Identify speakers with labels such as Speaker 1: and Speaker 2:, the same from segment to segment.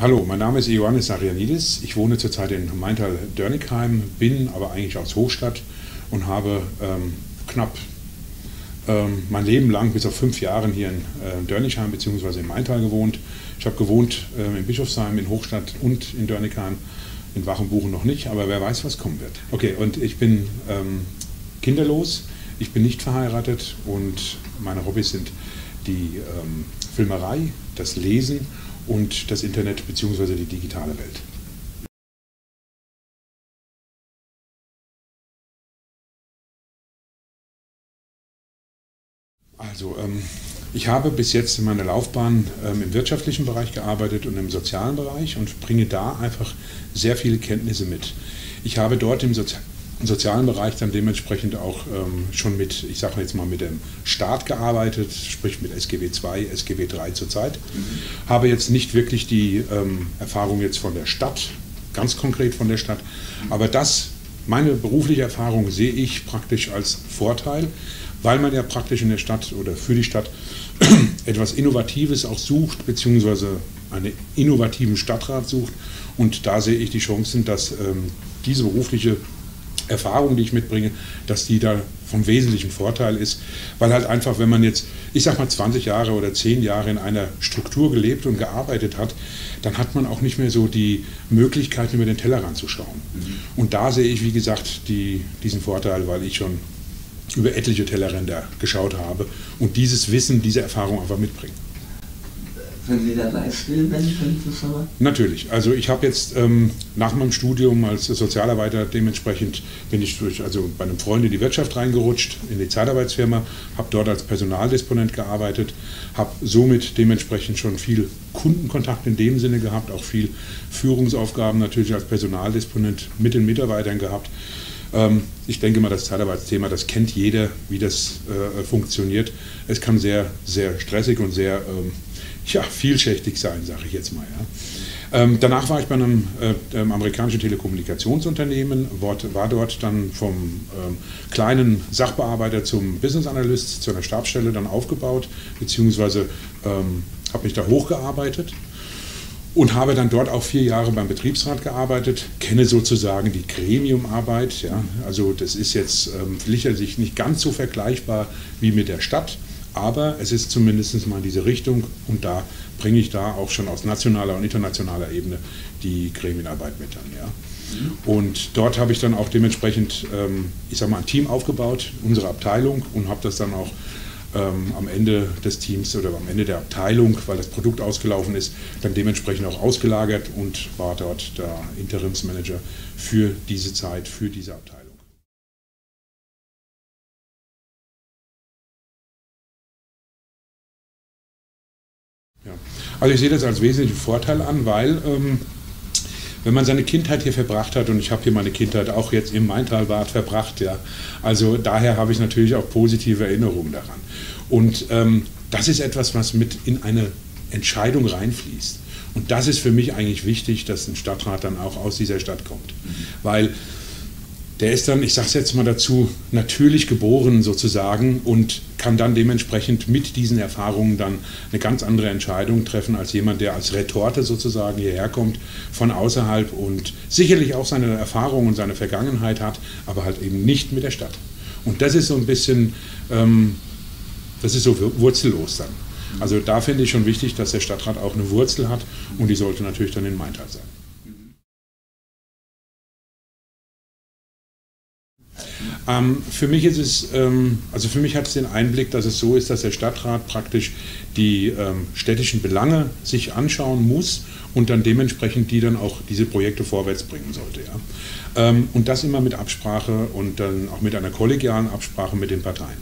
Speaker 1: Hallo, mein Name ist Ioannis Arianidis. Ich wohne zurzeit in Maintal-Dörnigheim, bin aber eigentlich aus Hochstadt und habe ähm, knapp ähm, mein Leben lang, bis auf fünf Jahre hier in äh, Dörnigheim bzw. in Maintal gewohnt. Ich habe gewohnt äh, in Bischofsheim, in Hochstadt und in Dörnigheim, in Wachenbuchen noch nicht, aber wer weiß, was kommen wird. Okay, und ich bin ähm, kinderlos, ich bin nicht verheiratet und meine Hobbys sind die ähm, Filmerei, das Lesen und das Internet bzw. die digitale Welt. Also ähm, ich habe bis jetzt in meiner Laufbahn ähm, im wirtschaftlichen Bereich gearbeitet und im sozialen Bereich und bringe da einfach sehr viele Kenntnisse mit. Ich habe dort im Sozi sozialen Bereich dann dementsprechend auch ähm, schon mit, ich sage jetzt mal, mit dem Staat gearbeitet, sprich mit SGW II, SGW III zurzeit. Mhm. Habe jetzt nicht wirklich die ähm, Erfahrung jetzt von der Stadt, ganz konkret von der Stadt, aber das, meine berufliche Erfahrung sehe ich praktisch als Vorteil, weil man ja praktisch in der Stadt oder für die Stadt etwas Innovatives auch sucht, beziehungsweise einen innovativen Stadtrat sucht. Und da sehe ich die Chancen, dass ähm, diese berufliche Erfahrung, die ich mitbringe, dass die da vom wesentlichen Vorteil ist, weil halt einfach, wenn man jetzt, ich sag mal 20 Jahre oder 10 Jahre in einer Struktur gelebt und gearbeitet hat, dann hat man auch nicht mehr so die Möglichkeit, über den Tellerrand zu schauen. Mhm. Und da sehe ich, wie gesagt, die, diesen Vorteil, weil ich schon über etliche Tellerränder geschaut habe und dieses Wissen, diese Erfahrung einfach mitbringe.
Speaker 2: Können Sie da Beispiele nennen für Zuschauer?
Speaker 1: Natürlich. Also ich habe jetzt ähm, nach meinem Studium als Sozialarbeiter dementsprechend bin ich durch, also bei einem Freund in die Wirtschaft reingerutscht, in die Zeitarbeitsfirma, habe dort als Personaldisponent gearbeitet, habe somit dementsprechend schon viel Kundenkontakt in dem Sinne gehabt, auch viel Führungsaufgaben natürlich als Personaldisponent mit den Mitarbeitern gehabt. Ähm, ich denke mal, das Zeitarbeitsthema, das kennt jeder, wie das äh, funktioniert. Es kann sehr, sehr stressig und sehr ähm, ja, vielschichtig sein, sage ich jetzt mal. Ja. Ähm, danach war ich bei einem äh, amerikanischen Telekommunikationsunternehmen, war dort dann vom ähm, kleinen Sachbearbeiter zum Business Analyst, zu einer Stabsstelle dann aufgebaut, beziehungsweise ähm, habe mich da hochgearbeitet und habe dann dort auch vier Jahre beim Betriebsrat gearbeitet, kenne sozusagen die Gremiumarbeit. Ja. Also das ist jetzt ähm, sicherlich nicht ganz so vergleichbar wie mit der Stadt aber es ist zumindest mal in diese Richtung und da bringe ich da auch schon aus nationaler und internationaler Ebene die Gremienarbeit mit an. Ja. Und dort habe ich dann auch dementsprechend, ähm, ich sage mal, ein Team aufgebaut, unsere Abteilung und habe das dann auch ähm, am Ende des Teams oder am Ende der Abteilung, weil das Produkt ausgelaufen ist, dann dementsprechend auch ausgelagert und war dort der Interimsmanager für diese Zeit, für diese Abteilung. Also ich sehe das als wesentlichen Vorteil an, weil ähm, wenn man seine Kindheit hier verbracht hat, und ich habe hier meine Kindheit auch jetzt im Maintalbad verbracht, ja, also daher habe ich natürlich auch positive Erinnerungen daran. Und ähm, das ist etwas, was mit in eine Entscheidung reinfließt. Und das ist für mich eigentlich wichtig, dass ein Stadtrat dann auch aus dieser Stadt kommt. Mhm. Weil der ist dann, ich sage es jetzt mal dazu, natürlich geboren sozusagen und kann dann dementsprechend mit diesen Erfahrungen dann eine ganz andere Entscheidung treffen als jemand, der als Retorte sozusagen hierher kommt von außerhalb und sicherlich auch seine Erfahrungen und seine Vergangenheit hat, aber halt eben nicht mit der Stadt. Und das ist so ein bisschen, ähm, das ist so wurzellos dann. Also da finde ich schon wichtig, dass der Stadtrat auch eine Wurzel hat und die sollte natürlich dann in Maintal sein. Ähm, für mich ist es, ähm, also für mich hat es den Einblick, dass es so ist, dass der Stadtrat praktisch die ähm, städtischen Belange sich anschauen muss und dann dementsprechend die dann auch diese Projekte vorwärts bringen sollte. Ja? Ähm, und das immer mit Absprache und dann auch mit einer kollegialen Absprache mit den Parteien.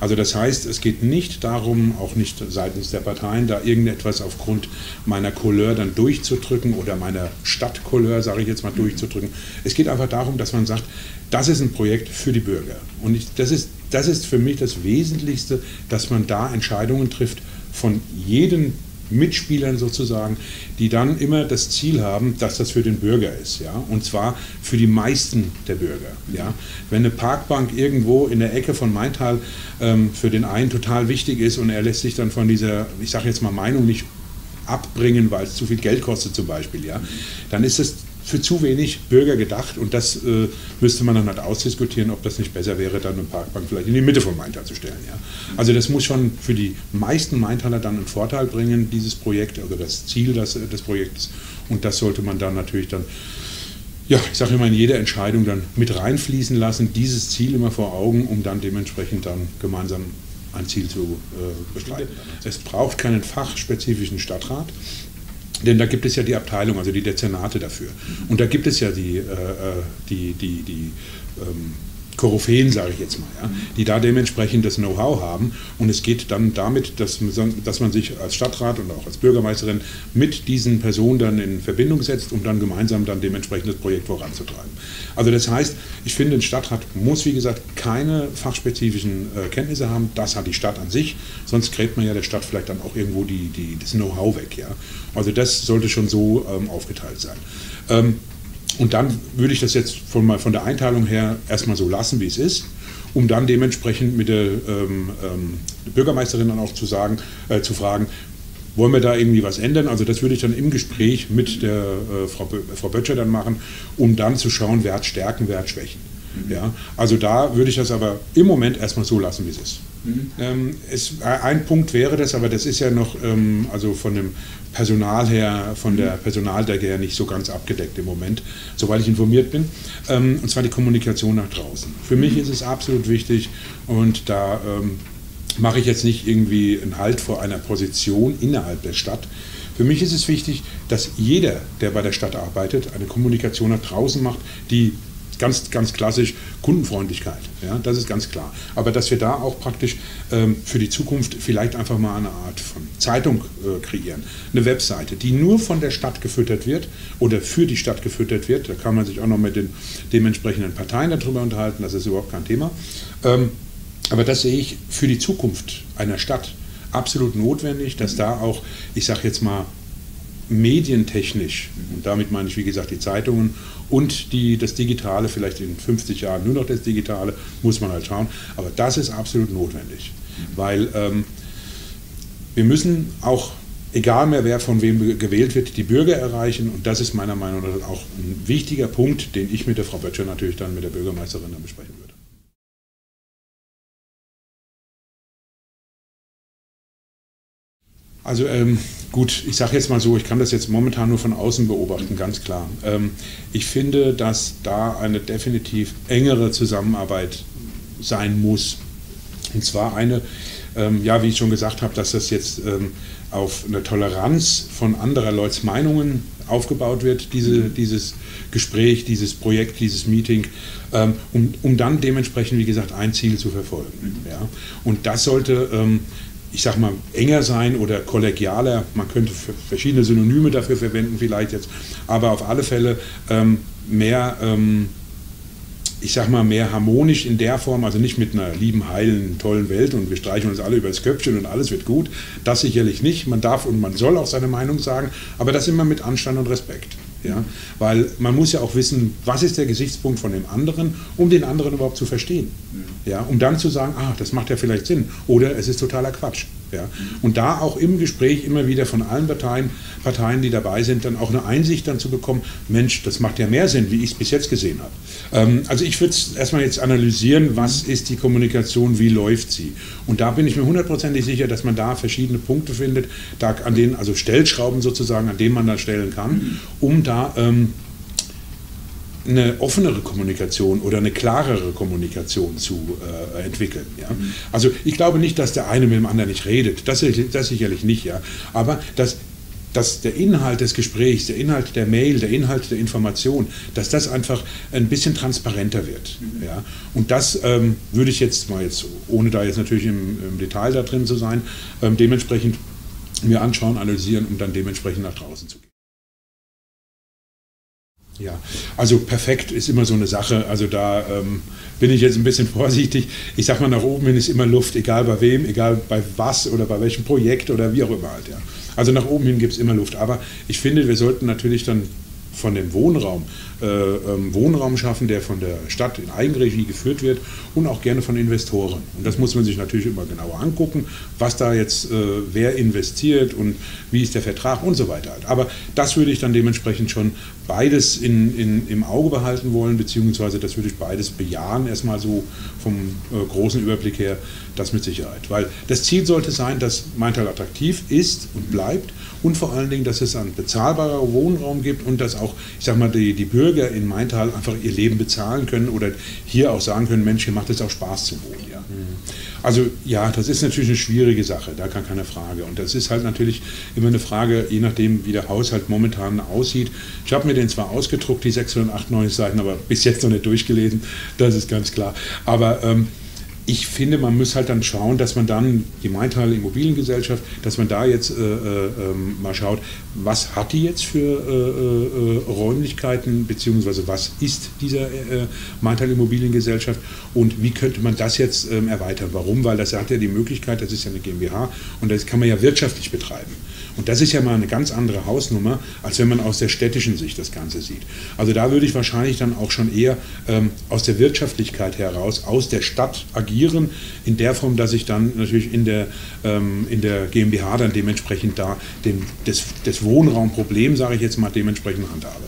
Speaker 1: Also das heißt, es geht nicht darum, auch nicht seitens der Parteien, da irgendetwas aufgrund meiner Couleur dann durchzudrücken oder meiner Stadtcouleur, sage ich jetzt mal, durchzudrücken. Es geht einfach darum, dass man sagt, das ist ein Projekt für die Bürger. Und ich, das, ist, das ist für mich das Wesentlichste, dass man da Entscheidungen trifft von jedem Mitspielern sozusagen, die dann immer das Ziel haben, dass das für den Bürger ist, ja, und zwar für die meisten der Bürger, ja. Wenn eine Parkbank irgendwo in der Ecke von Maintal ähm, für den einen total wichtig ist und er lässt sich dann von dieser, ich sage jetzt mal Meinung nicht abbringen, weil es zu viel Geld kostet zum Beispiel, ja, dann ist es für zu wenig Bürger gedacht und das äh, müsste man dann halt ausdiskutieren, ob das nicht besser wäre, dann eine Parkbank vielleicht in die Mitte von Maintal zu stellen. Ja. Also das muss schon für die meisten Maintaler dann einen Vorteil bringen, dieses Projekt, also das Ziel des, des Projektes und das sollte man dann natürlich dann ja, ich sage immer, in jede Entscheidung dann mit reinfließen lassen, dieses Ziel immer vor Augen, um dann dementsprechend dann gemeinsam ein Ziel zu äh, bestreiten. Es braucht keinen fachspezifischen Stadtrat. Denn da gibt es ja die Abteilung, also die Dezernate dafür. Und da gibt es ja die, äh, äh die, die, die ähm, Koryphäen, sage ich jetzt mal, ja, die da dementsprechend das Know-how haben. Und es geht dann damit, dass, dass man sich als Stadtrat und auch als Bürgermeisterin mit diesen Personen dann in Verbindung setzt, um dann gemeinsam dann dementsprechend das Projekt voranzutreiben. Also das heißt, ich finde, ein Stadtrat muss, wie gesagt, keine fachspezifischen äh, Kenntnisse haben. Das hat die Stadt an sich. Sonst gräbt man ja der Stadt vielleicht dann auch irgendwo die, die, das Know-how weg. Ja. Also das sollte schon so ähm, aufgeteilt sein. Ähm, und dann würde ich das jetzt von, von der Einteilung her erstmal so lassen, wie es ist, um dann dementsprechend mit der ähm, ähm, Bürgermeisterin dann auch zu sagen, äh, zu fragen, wollen wir da irgendwie was ändern? Also das würde ich dann im Gespräch mit der äh, Frau, Frau Böttcher dann machen, um dann zu schauen, wer hat Stärken, wer hat Schwächen. Mhm. Ja, also da würde ich das aber im Moment erstmal so lassen, wie es ist. Mhm. Ähm, es, ein Punkt wäre das, aber das ist ja noch ähm, also von dem Personal her, von der. Personaldecke her nicht so ganz abgedeckt im Moment, soweit ich informiert bin. Ähm, und zwar die Kommunikation nach draußen. Für mich mhm. ist es absolut wichtig und da ähm, mache ich jetzt nicht irgendwie einen Halt vor einer Position innerhalb der Stadt. Für mich ist es wichtig, dass jeder, der bei der Stadt arbeitet, eine Kommunikation nach draußen macht, die ganz, ganz klassisch Kundenfreundlichkeit. Ja, das ist ganz klar. Aber dass wir da auch praktisch ähm, für die Zukunft vielleicht einfach mal eine Art von Zeitung äh, kreieren, eine Webseite, die nur von der Stadt gefüttert wird oder für die Stadt gefüttert wird. Da kann man sich auch noch mit den dementsprechenden Parteien darüber unterhalten, das ist überhaupt kein Thema. Ähm, aber das sehe ich für die Zukunft einer Stadt absolut notwendig, dass da auch, ich sage jetzt mal, medientechnisch, und damit meine ich wie gesagt die Zeitungen und die, das Digitale, vielleicht in 50 Jahren nur noch das Digitale, muss man halt schauen. Aber das ist absolut notwendig, weil ähm, wir müssen auch, egal mehr wer von wem gewählt wird, die Bürger erreichen und das ist meiner Meinung nach auch ein wichtiger Punkt, den ich mit der Frau Böttcher natürlich dann mit der Bürgermeisterin dann besprechen würde. Also ähm, gut, ich sage jetzt mal so, ich kann das jetzt momentan nur von außen beobachten, ganz klar. Ähm, ich finde, dass da eine definitiv engere Zusammenarbeit sein muss. Und zwar eine, ähm, ja, wie ich schon gesagt habe, dass das jetzt ähm, auf eine Toleranz von anderer Leute's Meinungen aufgebaut wird, diese, dieses Gespräch, dieses Projekt, dieses Meeting, ähm, um, um dann dementsprechend, wie gesagt, ein Ziel zu verfolgen. Ja? Und das sollte ähm, ich sag mal, enger sein oder kollegialer. Man könnte verschiedene Synonyme dafür verwenden, vielleicht jetzt, aber auf alle Fälle ähm, mehr, ähm, ich sag mal, mehr harmonisch in der Form, also nicht mit einer lieben, heilen, tollen Welt und wir streichen uns alle über das Köpfchen und alles wird gut. Das sicherlich nicht. Man darf und man soll auch seine Meinung sagen, aber das immer mit Anstand und Respekt. Ja? Weil man muss ja auch wissen, was ist der Gesichtspunkt von dem anderen, um den anderen überhaupt zu verstehen. Ja? Um dann zu sagen, ah, das macht ja vielleicht Sinn oder es ist totaler Quatsch. Ja? Und da auch im Gespräch immer wieder von allen Parteien, Parteien, die dabei sind, dann auch eine Einsicht dann zu bekommen, Mensch, das macht ja mehr Sinn, wie ich es bis jetzt gesehen habe. Ähm, also ich würde es erstmal jetzt analysieren, was ist die Kommunikation, wie läuft sie. Und da bin ich mir hundertprozentig sicher, dass man da verschiedene Punkte findet, da, an denen, also Stellschrauben sozusagen, an denen man da stellen kann, um da ähm, eine offenere Kommunikation oder eine klarere Kommunikation zu äh, entwickeln. Ja? Also ich glaube nicht, dass der eine mit dem anderen nicht redet, das, das sicherlich nicht, ja. aber dass, dass der Inhalt des Gesprächs, der Inhalt der Mail, der Inhalt der Information, dass das einfach ein bisschen transparenter wird. Mhm. Ja? Und das ähm, würde ich jetzt mal jetzt, ohne da jetzt natürlich im, im Detail da drin zu sein, ähm, dementsprechend mir anschauen, analysieren, um dann dementsprechend nach draußen zu gehen. Ja, also perfekt ist immer so eine Sache. Also da ähm, bin ich jetzt ein bisschen vorsichtig. Ich sag mal, nach oben hin ist immer Luft, egal bei wem, egal bei was oder bei welchem Projekt oder wie auch immer halt. Ja. Also nach oben hin gibt es immer Luft. Aber ich finde, wir sollten natürlich dann von dem Wohnraum äh, ähm, Wohnraum schaffen, der von der Stadt in Eigenregie geführt wird und auch gerne von Investoren. Und das muss man sich natürlich immer genauer angucken, was da jetzt, äh, wer investiert und wie ist der Vertrag und so weiter. Aber das würde ich dann dementsprechend schon beides in, in, im Auge behalten wollen, beziehungsweise das würde ich beides bejahen, erstmal so vom äh, großen Überblick her, das mit Sicherheit. Weil das Ziel sollte sein, dass Maintal attraktiv ist und bleibt und vor allen Dingen, dass es einen bezahlbaren Wohnraum gibt und dass auch, ich sag mal, die, die Bürger in Maintal einfach ihr Leben bezahlen können oder hier auch sagen können, Mensch, hier macht es auch Spaß zu wohnen. Ja. Also ja, das ist natürlich eine schwierige Sache, da kann keine Frage. Und das ist halt natürlich immer eine Frage, je nachdem, wie der Haushalt momentan aussieht. Ich habe mir den zwar ausgedruckt, die 698 Seiten, aber bis jetzt noch nicht durchgelesen, das ist ganz klar. Aber ähm, ich finde, man muss halt dann schauen, dass man dann die Maintal Immobiliengesellschaft, dass man da jetzt äh, äh, ähm, mal schaut, was hat die jetzt für äh, äh, äh Räumlichkeiten, beziehungsweise was ist dieser äh, Maintal Immobiliengesellschaft und wie könnte man das jetzt ähm, erweitern. Warum? Weil das hat ja die Möglichkeit, das ist ja eine GmbH und das kann man ja wirtschaftlich betreiben. Und das ist ja mal eine ganz andere Hausnummer, als wenn man aus der städtischen Sicht das Ganze sieht. Also da würde ich wahrscheinlich dann auch schon eher ähm, aus der Wirtschaftlichkeit heraus, aus der Stadt agieren, in der Form, dass ich dann natürlich in der, ähm, in der GmbH dann dementsprechend da den, das, das Wohnraumproblem, sage ich jetzt mal, dementsprechend handhabe.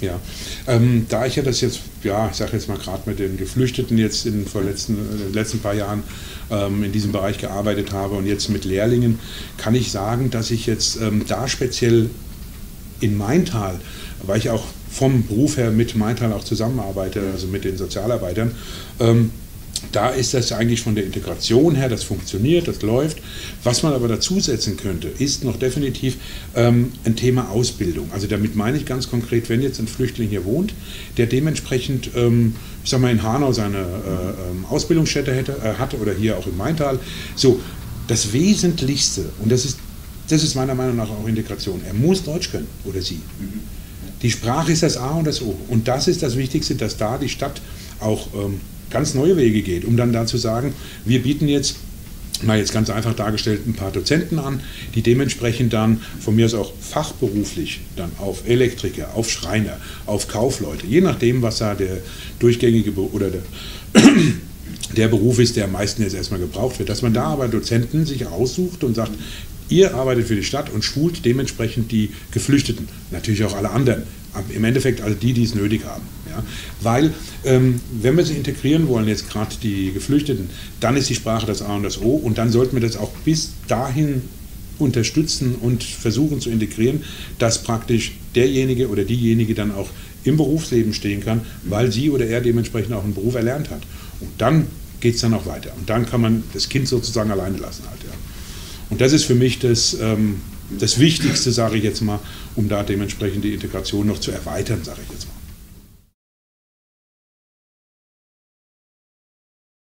Speaker 1: Ja, ähm, da ich ja das jetzt, ja, ich sage jetzt mal gerade mit den Geflüchteten jetzt in den letzten, äh, letzten paar Jahren ähm, in diesem Bereich gearbeitet habe und jetzt mit Lehrlingen, kann ich sagen, dass ich jetzt ähm, da speziell in Maintal, weil ich auch vom Beruf her mit Maintal auch zusammenarbeite, also mit den Sozialarbeitern, ähm, da ist das eigentlich von der Integration her, das funktioniert, das läuft. Was man aber dazusetzen könnte, ist noch definitiv ähm, ein Thema Ausbildung. Also damit meine ich ganz konkret, wenn jetzt ein Flüchtling hier wohnt, der dementsprechend, ähm, ich sag mal, in Hanau seine äh, ähm, Ausbildungsstätte hätte, äh, hat oder hier auch im Maintal, so, das Wesentlichste, und das ist, das ist meiner Meinung nach auch Integration, er muss Deutsch können oder sie. Die Sprache ist das A und das O. Und das ist das Wichtigste, dass da die Stadt auch ähm, ganz neue Wege geht, um dann da zu sagen, wir bieten jetzt mal jetzt ganz einfach dargestellt, ein paar Dozenten an, die dementsprechend dann von mir aus auch fachberuflich dann auf Elektriker, auf Schreiner, auf Kaufleute, je nachdem, was da der durchgängige oder der, der Beruf ist, der am meisten jetzt erstmal gebraucht wird, dass man da aber Dozenten sich aussucht und sagt, ihr arbeitet für die Stadt und schult dementsprechend die Geflüchteten, natürlich auch alle anderen, im Endeffekt alle die, die es nötig haben. Ja? Weil, ähm, wenn wir sie integrieren wollen, jetzt gerade die Geflüchteten, dann ist die Sprache das A und das O und dann sollten wir das auch bis dahin unterstützen und versuchen zu integrieren, dass praktisch derjenige oder diejenige dann auch im Berufsleben stehen kann, weil sie oder er dementsprechend auch einen Beruf erlernt hat. Und dann geht es dann auch weiter. Und dann kann man das Kind sozusagen alleine lassen halt. Ja. Und das ist für mich das, ähm, das Wichtigste, sage ich jetzt mal, um da dementsprechend die Integration noch zu erweitern, sage ich jetzt mal.